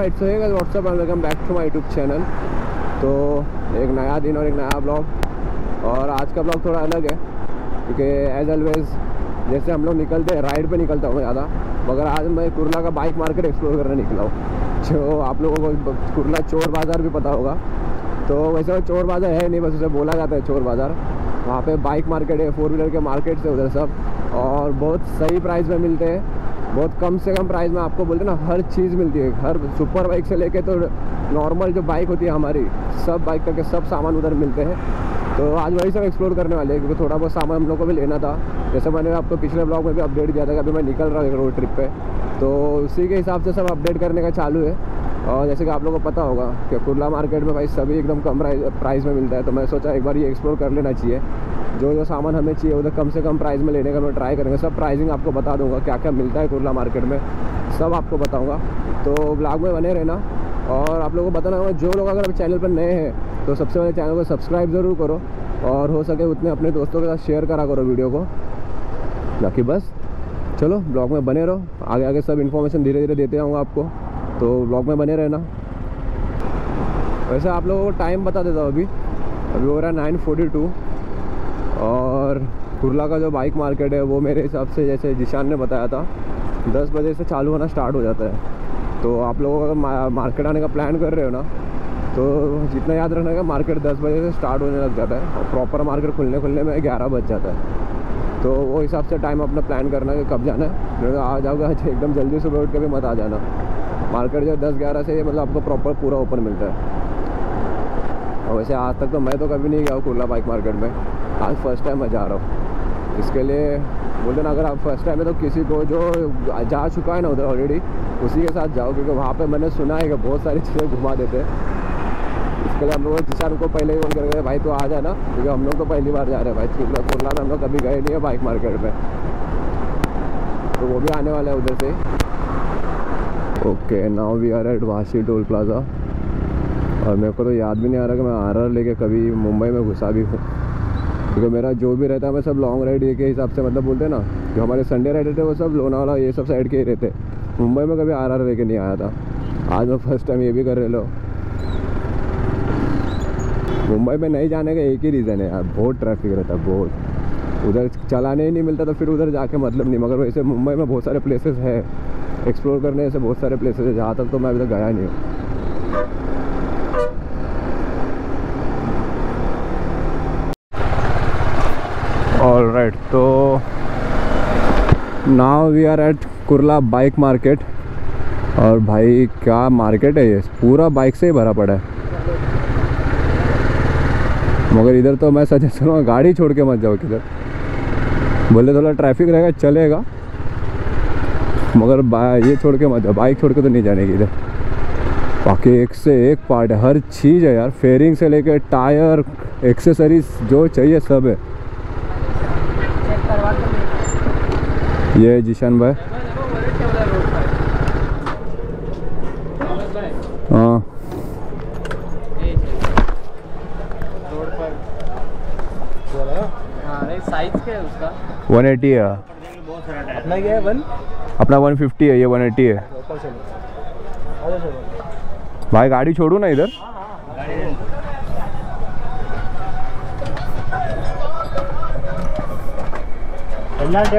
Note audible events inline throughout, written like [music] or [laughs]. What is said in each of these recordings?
Right so है what's up welcome back to my YouTube channel तो एक नया दिन और एक नया ब्लॉग और आज का ब्लॉग थोड़ा अलग है, क्योंकि एज ऑलवेज जैसे हम लोग निकलते हैं राइड पे निकलता हूँ ज़्यादा। मगर आज मैं कुरला का बाइक मार्केट एक्सप्लोर करने निकला हूँ। जो आप लोगों को कुरला चोर बाज़ार भी पता होगा। तो वैसे वो चोर बाज़ार है नहीं, बस उसे बोला जाता है चोर बाज़ार। वहाँ पर बाइक मार्केट है फोर व्हीलर के मार्केट से उधर सब। और बहुत सही प्राइस में मिलते हैं। बहुत कम से कम प्राइस में आपको बोलते ना, हर चीज़ मिलती है। हर सुपर बाइक से लेके तो नॉर्मल जो बाइक होती है हमारी, सब बाइक करके सब सामान उधर मिलते हैं। तो आज वही सब एक्सप्लोर करने वाले हैं, क्योंकि थोड़ा बहुत सामान हम लोग को भी लेना था। जैसे मैंने आपको पिछले ब्लॉग में भी अपडेट दिया था कि अभी मैं निकल रहा हूँ एक रोड ट्रिप पर तो उसी के हिसाब से सब अपडेट करने का चालू है। और जैसे कि आप लोगों को पता होगा कि कुरला मार्केट में भाई सभी एकदम कम प्राइस में मिलता है तो मैं सोचा एक बार ये एक्सप्लोर कर लेना चाहिए। जो जो सामान हमें चाहिए, उधर कम से कम प्राइस में लेने का मैं ट्राई करेंगे। सब प्राइसिंग आपको बता दूँगा क्या क्या मिलता है कुरला मार्केट में। सब आपको बताऊँगा। तो ब्लॉग में बने रहना। और आप लोगों को बताना होगा, जो लोग अगर चैनल पर नए हैं तो सबसे पहले चैनल को सब्सक्राइब ज़रूर करो। और हो सके उतने अपने दोस्तों के साथ शेयर करा करो वीडियो को। बाकी बस, चलो ब्लॉग में बने रहो। आगे आगे सब इन्फॉर्मेशन धीरे धीरे देते जाऊँगा आपको। तो ब्लॉग में बने रहना। वैसे आप लोगों को टाइम बता देता हूँ अभी। अभी हो रहा है नाइन फोर्टी टू और कुरला का जो बाइक मार्केट है, वो मेरे हिसाब से जैसे जिशान ने बताया था, दस बजे से चालू होना स्टार्ट हो जाता है। तो आप लोगों का मार्केट आने का प्लान कर रहे हो ना तो जितना याद रखना का मार्केट दस बजे से स्टार्ट होने लग जाता है और प्रॉपर मार्केट खुलने खुलने में ग्यारह बज जाता है। तो वो हिसाब से टाइम अपना प्लान करना कि कब जाना है। आ जाओगे एकदम जल्दी सुबह उठ के भी मत आ जाना। मार्केट जो है दस ग्यारह से मतलब आपको प्रॉपर पूरा ओपन मिलता है। और वैसे आज तक तो मैं तो कभी नहीं गया हूँ कुरला बाइक मार्केट में। आज फ़र्स्ट टाइम मैं जा रहा हूँ। इसके लिए बोलते ना, अगर आप फ़र्स्ट टाइम है तो किसी को जो जा चुका है ना उधर ऑलरेडी उसी के साथ जाओ, क्योंकि वहाँ पे मैंने सुना है कि बहुत सारी चीज़ें घुमा देते हैं। इसके लिए हम लोग जिसान को पहले ही बोल कर भाई तो आ जाए ना। क्योंकि हम लोग तो पहली बार जा रहे हैं भाई कुरला कुरला में हम लोग कभी गए नहीं है बाइक मार्केट में। तो वो भी आने वाला है उधर से। Okay now we are at Vashi toll plaza और मेरे को तो याद भी नहीं आ रहा कि मैं आर आर लेके कभी मुंबई में घुसा भी हूँ। क्योंकि मेरा जो भी रहता है, मैं सब लॉन्ग राइड ये के हिसाब से मतलब बोलते हैं ना, जो हमारे संडे राइड रहते वो सब लोनावाला ये सब साइड के ही रहते मुंबई में कभी आर आर लेके नहीं आया था। आज मैं फ़र्स्ट टाइम ये भी कर रहे लो मुंबई में नहीं जाने का एक ही रीज़न है यार, बहुत ट्रैफ़िक रहता है, बहुत। उधर चलाने ही नहीं मिलता तो फिर उधर जाके मतलब नहीं, मगर वैसे मुंबई में बहुत सारे प्लेसेस है। एक्सप्लोर करने ऐसे बहुत सारे प्लेसेस है, जहाँ तक तो मैं अभी तक गया नहीं हूँ। ऑल राइट तो now we are at Kurla bike market और भाई, क्या मार्केट है ये? पूरा बाइक से ही भरा पड़ा है। मगर इधर तो मैं सजेस्ट करूँगा गाड़ी छोड़ के मत जाओ किधर। बोले थोड़ा ट्रैफ़िक रहेगा, चलेगा। मगर ये छोड़ के मत बाइक छोड़ के तो नहीं जाने की इधर। बाकी एक से एक पार्ट है हर चीज़ है यार। फेयरिंग से लेके टायर एक्सेसरीज जो चाहिए सब है। ये जिशान भाई। हाँ। साइज़ क्या है उसका? वन एटी है। अपना क्या है वन? अपना वन फिफ्टी है ये वन एटी है। भाई गाड़ी छोड़ू ना इधर?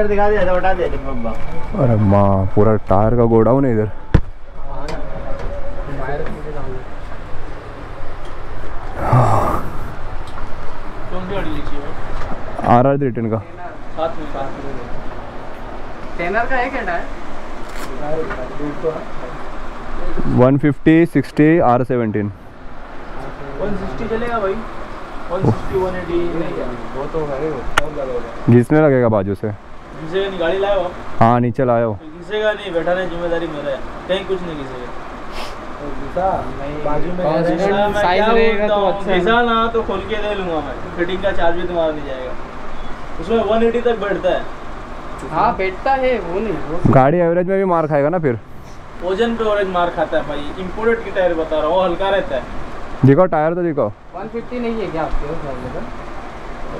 दिखा बता दिया अरे माँ पूरा टायर का गोडाउन है इधर। आर आर रिटर्न का। टेनर का है क्या tyre one fifty sixty R seventeen 160 चलेगा भाई। 160 180 वो तो है घिसने लगेगा बाजू से। गाड़ी लाए हो? हाँ नीचे लाए हो। घिसेगा नहीं बैठा नहीं ज़िम्मेदारी मेरा है। कहीं कुछ नहीं घिसेगा। बाजू में साइज़ रहेगा तो अच्छा ना तो खोल के दे लूँगा मैं। फिटिंग का चार्ज भी तुम्हारा नहीं जाएगा। उसमें 180 तक बैठता है। हाँ बैठता है वो नहीं वो गाड़ी एवरेज में भी मार खाएगा ना फिर। वज़न पे ऑरेंज मार खाता है भाई। इंपोर्टेड की टायर बता रहा हूँ हल्का रहता है। दिखाओ टायर तो दिखाओ। 150 नहीं है क्या आपके पास अवेलेबल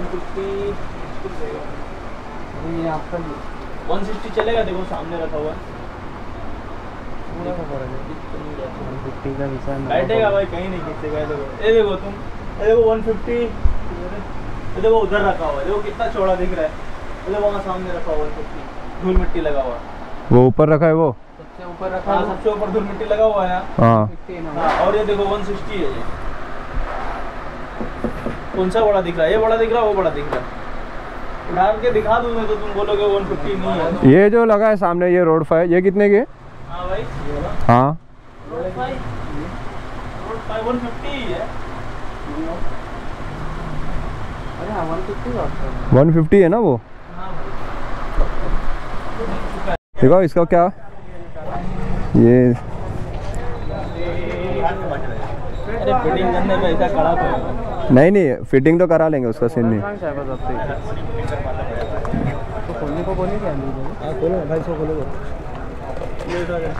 150 ये आपका 160 चलेगा देखो सामने रखा हुआ है। पूरा का पूरा वन फिफ्टी का विसा बैठेगा भाई कहीं नहीं खींचेगा ये देखो। ये देखो तुम ये देखो 150 ये देखो उधर रखा हुआ है देखो कितना चौड़ा दिख रहा है। ये वहाँ सामने रखा हुआ है धूल मिट्टी लगा हुआ वो ऊपर रखा है वो? सबसे ऊपर रखा हाँ सबसे ऊपर धूल मिट्टी लगा हुआ है हाँ। हाँ, और ये देखो 160 है ये। कौन सा बड़ा दिख रहा है? ये बड़ा दिख रहा है वो बड़ा दिख रहा है। उठा के दिखा दूँ मैं तो तुम बोलोगे 150 नहीं है। ये जो लगा है सामने ये रोड फाइव ये कितने की? है हाँ भाई। हाँ। Road five? रोड फाइव 150 ही है। अरे हाँ वन फिफ्टी का। ऑप्शन वन फिफ्टी है ना वो? हाँ देखो इसका क्या? ये अरे फिटिंग करने में ऐसा कड़ा पड़ेगा नहीं नहीं फिटिंग तो करा लेंगे उसका सीन नहीं। कौन सा है बस आपसे तो खोलने को बोले क्या नहीं हाँ खोलो ढाई सौ खोलो ये उठा दे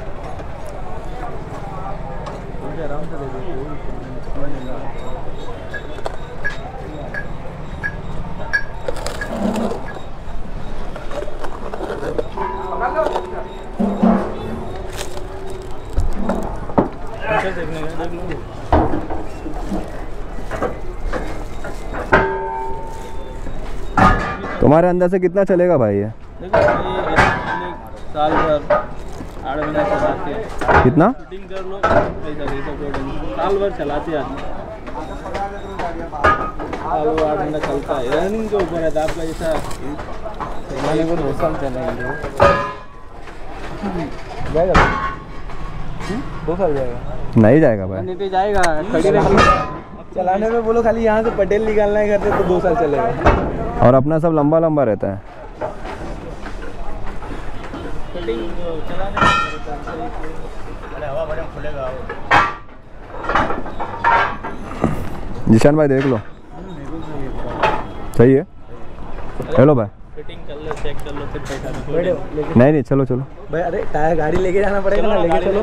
मुझे आराम से दे दो देखने का देख लो तुम्हारे अंदर से कितना चलेगा भाई ये देखो ये ये साल भर आठ महीने चलाते हैं कितना शूटिंग कर लो साल भर चलाते हैं साल भर आठ महीना चलता है रनिंग के ऊपर है तो आपका जैसा साल चलाएँगे जाएगा। दो साल जाएगा नहीं जाएगा भाई। नहीं तो जाएगा खड़ी चलाने में बोलो खाली यहाँ से पटेल निकालना है करते तो दो साल चलेगा। और अपना सब लंबा लंबा रहता है। जिशान भाई देख लो। सही है? हेलो भाई। फिटिंग कर लो चेक कर लो फिर दो नहीं नहीं चलो चलो। भाई अरे टायर गाड़ी लेके जाना पड़ेगा ना लेके चलो।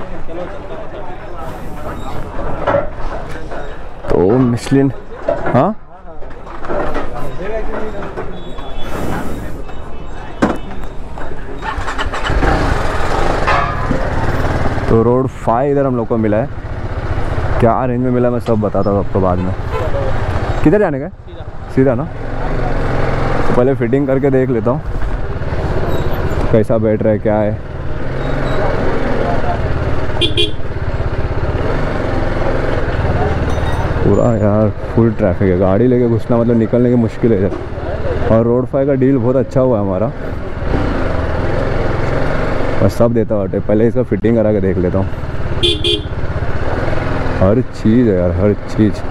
तो मिशलिन हाँ? तो रोड फाइव इधर हम लोग को मिला है। क्या रेंज में मिला मैं सब बताता हूँ आपको बाद में। किधर जाने का सीधा ना? पहले फिटिंग करके देख लेता हूँ। कैसा बैठ रहा है, क्या है। पूरा यार फुल ट्रैफ़िक है। गाड़ी लेके घुसना मतलब निकलने की मुश्किल है। और रोड फाइव का डील बहुत अच्छा हुआ है हमारा। बस सब देता हूँ पहले इसका फिटिंग करा के देख लेता हूँ। हर चीज़ है यार, हर चीज़।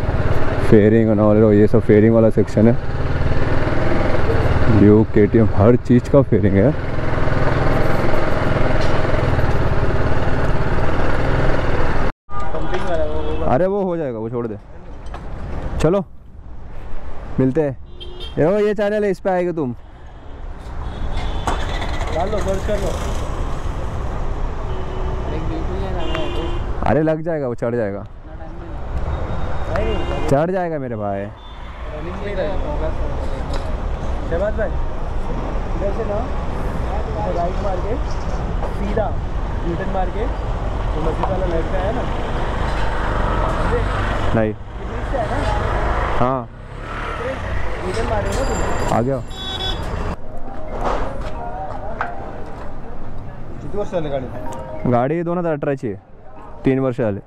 फेयरिंग और ये सब फेयरिंग वाला सेक्शन है। ड्यूक के हर चीज़ का फेयरिंग है। अरे वो हो जाएगा वो छोड़ दे। चलो मिलते हैं। देखो ये चैनल है इस पे आएगा तुम। लो कर लो अरे लग जाएगा वो चढ़ जाएगा। चढ़ जाएगा मेरे भाई। शहबाज भाई इधर से ना राइट मार के सीधा यूटर्न मार के तो मस्जिद वाला लेफ़्ट का है ना नहीं। है ना हाँ। यूटर्न मारे ना तुम आ गया। किती वर्ष झाले गाडी? गाडी दोन हज़ार अठराची आहे तीन वर्ष झाले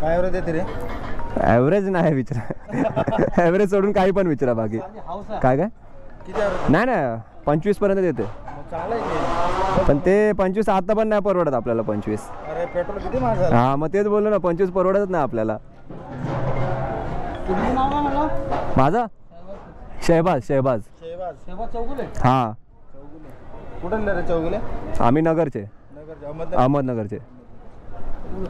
काय एवढं देते रे ॲव्हरेज नाही विचारा ॲव्हरेज [laughs] सोडून काही पण विचारा बाकी। काय? नाही नाही पंचवीस पर्यंत देते. चांगलं आहे पण ते पंचवीस आता पण नाही परवडत आपल्याला पंचवीस. अरे पेट्रोल किती महाग झालं? हा मग तेच बोललो ना पंचवीस परवडतच नाही आपल्याला. तुमचं नाव काय म्हणलं माझा? शहबाज शहबाज. शेहबाज. सेवा चौगुले? हाँ. कुठं रे चौगुले? आम्ही नगरचे. नगर अहमद अहमदनगरचे.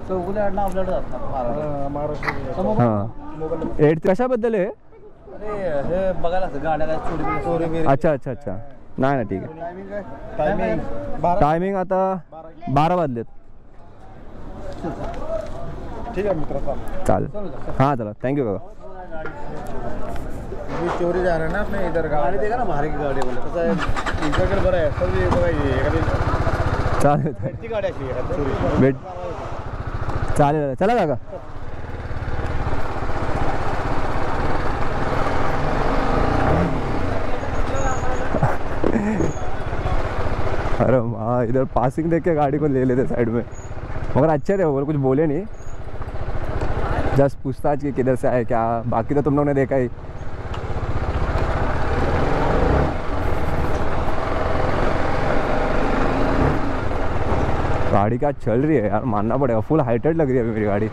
चौगुले आडनाव आपल्याकडे जातात महाराष्ट्र समोर हाँ. मोबाईल एट कशाबद्दल आहे? अच्छा अच्छा अच्छा. नाही ना ठीक आहे. टायमिंग बारा टायमिंग आता बारा वाजलेत. ठीक आहे मित्र चालेल. हाँ चला. थँक्यू ये चोरी जा रहा है ना अपने इधर गाड़ी। देखा ना बाहर की गाड़ी बोले कसं तुमच्याकडे बरं आहे सर्व बघायची एखादी चालेल। भेट चालेल चला काका अरे वाह, इधर पासिंग देख के गाड़ी को ले लेते साइड में। मगर अच्छे थे वो, कुछ बोले नहीं। जस्ट पूछताछ की किधर से आए, क्या? बाकी तो तुम लोगों ने देखा ही। गाड़ी क्या चल रही है यार? मानना पड़ेगा। फुल हाइटेड लग रही है अभी मेरी गाड़ी।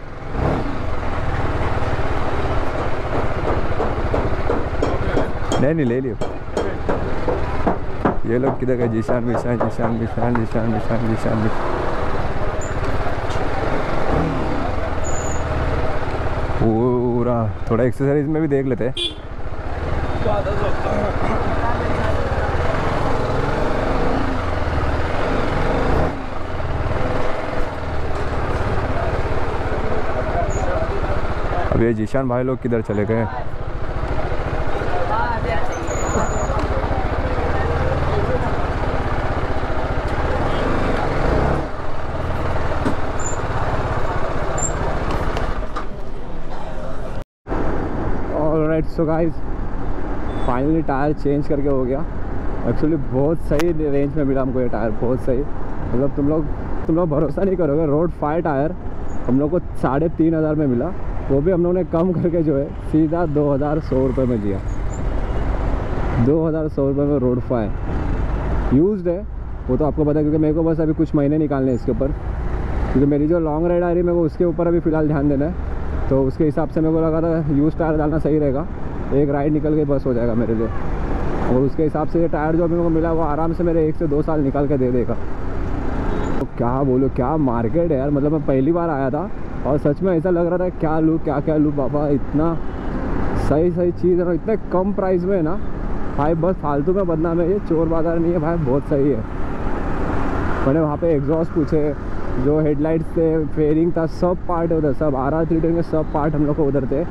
नहीं नहीं, ले लियो। ये लोग किधर गए? जीशान विशान जीशान विशान जीशान विशान जीशान पूरा, थोड़ा एक्सरसाइज में भी देख लेते। हैं अब ये जीशान भाई लोग किधर चले गए right so guys finally tyre change करके हो गया। एक्चुअली बहुत सही रेंज में मिला हमको ये टायर, बहुत सही। मतलब तुम लोग तुम लोग भरोसा नहीं करोगे रोड फाइव टायर हम लोग को साढ़े तीन हज़ार में मिला। वो भी हम लोगों ने कम करके जो है, सीधा दो हज़ार सौ रुपये में दिया। दो हज़ार सौ रुपये में रोड फाइव यूज़ है। वो तो आपको पता है, क्योंकि मेरे को बस अभी कुछ महीने निकालने हैं इसके ऊपर। क्योंकि मेरी जो लॉन्ग राइड आ रही है, मेरे को उसके ऊपर अभी फ़िलहाल ध्यान देना है। तो उसके हिसाब से मेरे को लगा था यूज़ टायर डालना सही रहेगा। एक राइड निकल के बस हो जाएगा मेरे लिए। और उसके हिसाब से ये टायर जो मेरे को मिला वो आराम से मेरे एक से दो साल निकाल के दे देगा। तो क्या बोलो, क्या मार्केट है यार? मतलब मैं पहली बार आया था और सच में ऐसा लग रहा था, क्या लूँ, क्या क्या लूँ? बाबा, इतना सही सही चीज़ है इतने कम प्राइस में है ना। भाई, बस फालतू में बदनाम है, ये चोर बाज़ार नहीं है भाई, बहुत सही है। मैंने वहाँ पे एग्जॉस्ट पूछे, जो हेडलाइट्स थे फेयरिंग था, सब पार्ट उधर, सब आर आर थ्री के सब पार्ट हम लोग को उधर थे।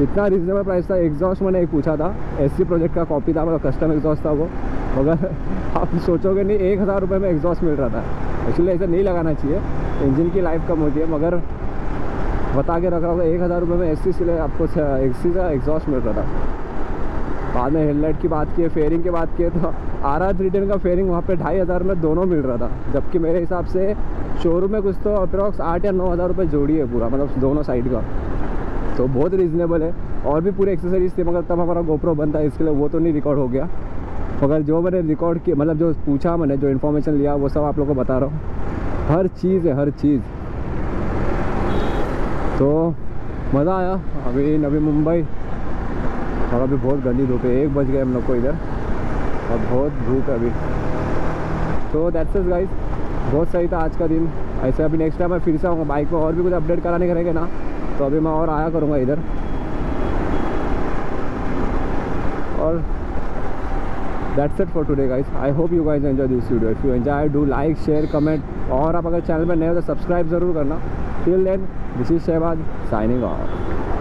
इतना रिजनेबल प्राइस था। एग्जॉस्ट मैंने एक पूछा था एस प्रोजेक्ट का कॉपी था मतलब कस्टम एग्जॉस्ट था वो। मगर [laughs] आप सोचोगे नहीं, एक हज़ार रुपये में एग्जॉस्ट मिल रहा था। एक्चुअली ऐसा नहीं लगाना चाहिए। इंजन की लाइफ कम होती है, मगर बता के रख रहा होगा एक हज़ार रुपये में एस सी आपको ए सी का एग्जॉस्ट मिल रहा था। बाद में हेडलाइट की बात की फेयरिंग की बात की तो आर आर थ्री टेन का फेयरिंग वहाँ पे ढाई हज़ार में दोनों मिल रहा था। जबकि मेरे हिसाब से शोरूम में कुछ तो अप्रॉक्स आठ या नौ हज़ार रुपये जोड़ी है पूरा मतलब दोनों साइड का। तो बहुत रीज़नेबल है। और भी पूरे एक्सेसरीज थे, मगर तब हमारा गोप्रो बनता है इसके लिए वो तो नहीं रिकॉर्ड हो गया। मगर जो मैंने रिकॉर्ड किया मतलब जो पूछा मैंने, जो इन्फॉर्मेशन लिया, वो सब आप लोग को बता रहा हूँ। हर चीज़ है, हर चीज़। तो मज़ा आया। अभी नवी मुंबई। और अभी बहुत गंदी धूप है। एक बज गए हम लोग को इधर। और बहुत धूप है अभी। तो दैट्स इज़ गाइस बहुत सही था आज का दिन। ऐसे अभी नेक्स्ट टाइम मैं फिर से आऊँगा बाइक में और भी कुछ अपडेट कराने करेंगे ना? तो अभी मैं और आया करूँगा इधर। और that's it for today guys I hope you guys enjoy this video if you enjoy do like share comment और आप अगर चैनल पर नए हो तो सब्सक्राइब ज़रूर करना। Till then this is Shahbaz signing off